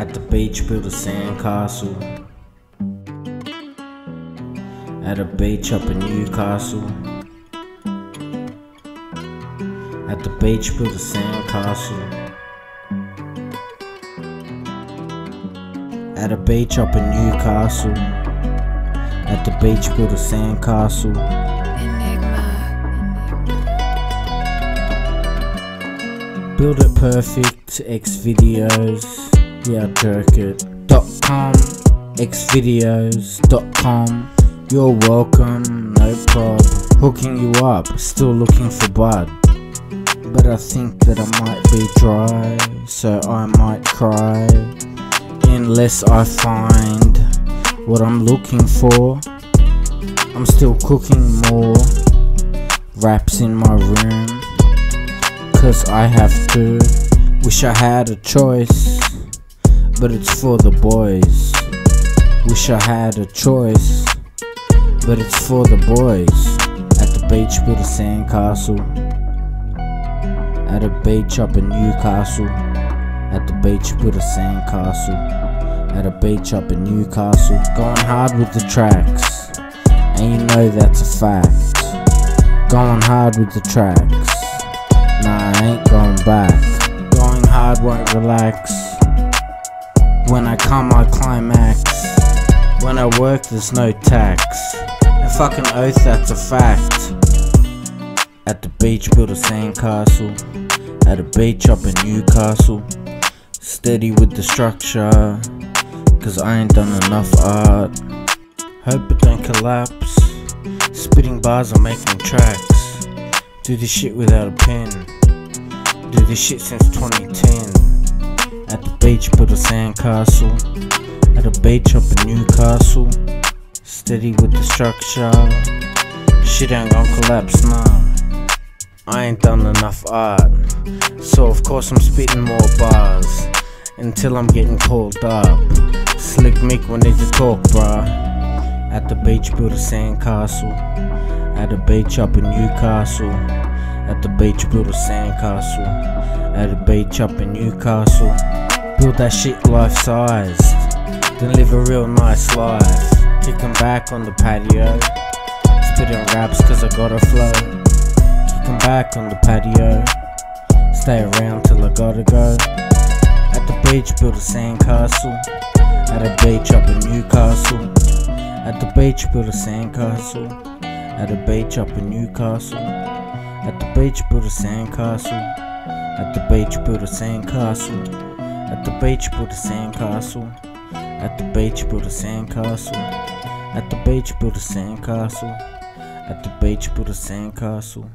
At the beach, build a sandcastle. At a beach up in Newcastle. At the beach, build a sandcastle. At a beach up in Newcastle. At the beach, build a sandcastle. Build it perfect, X videos, yeah, jerk it. Dot com, xvideos.com. You're welcome, no prob. Hooking you up, still looking for bud. But I think that I might be dry, so I might cry. Unless I find what I'm looking for. I'm still cooking more raps in my room. Cause I have to. Wish I had a choice, but it's for the boys. Wish I had a choice, but it's for the boys. At the beach, build a sandcastle. At a beach up in Newcastle. At the beach, build a sandcastle. At a beach up in Newcastle. Going hard with the tracks, and you know that's a fact. Going hard with the tracks. Nah, I ain't going back. Going hard won't relax. When I come, I climax. When I work, there's no tax. A fucking oath, that's a fact. At the beach, build a sandcastle. At a beach up in Newcastle. Steady with the structure. Cause I ain't done enough art. Hope it don't collapse. Spitting bars, I'm making tracks. Do this shit without a pen. Do this shit since 2010. At the beach, build a sandcastle. At a beach up in Newcastle. Steady with the structure. Shit ain't gonna collapse now. I ain't done enough art. So of course I'm spitting more bars. Until I'm getting called up. Slick Mick when need to talk, bruh. At the beach, build a sandcastle. At a beach up in Newcastle. At the beach, build a sandcastle. At a beach up in Newcastle. Build that shit life sized. Then live a real nice life. Kicking back on the patio. Spitting raps cause I got a flow. Kicking back on the patio. Stay around till I gotta go. At the beach, build a sandcastle. At a beach up in Newcastle. At the beach, build a sandcastle. At a beach up in Newcastle. At the beach, build a sandcastle. At the beach, build a sandcastle. At the beach, build a sandcastle. At the beach, build a sandcastle. At the beach, build a sandcastle. At the beach, build a sandcastle.